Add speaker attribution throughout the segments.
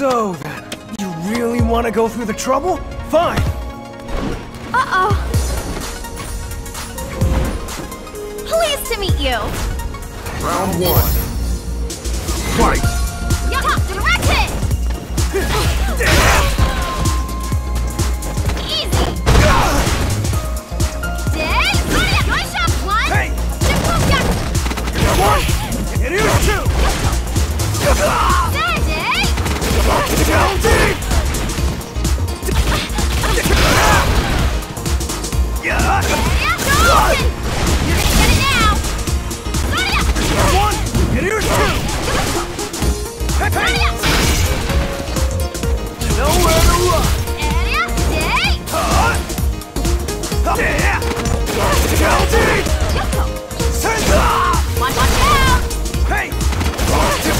Speaker 1: So then, you really want to go through the trouble? Fine!
Speaker 2: Uh-oh! Pleased to meet you!
Speaker 3: Round one. Fight!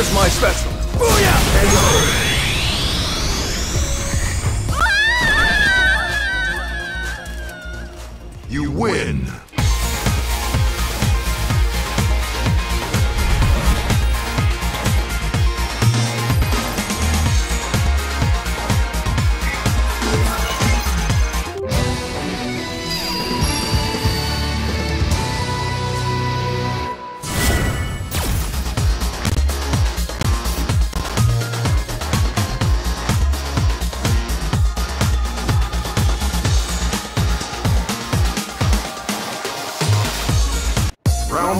Speaker 1: Here's my special. Booyah! You win!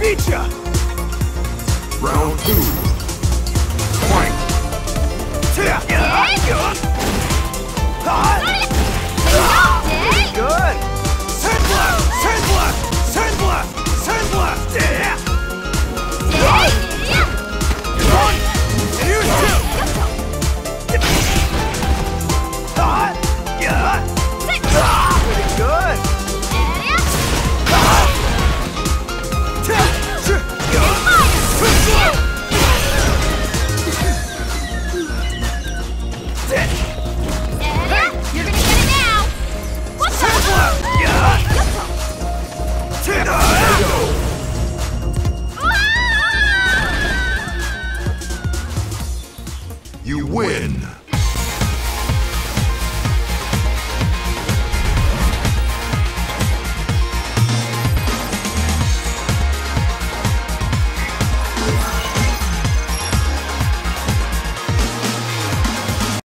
Speaker 1: beat ya!
Speaker 3: Round two.
Speaker 2: You
Speaker 3: win!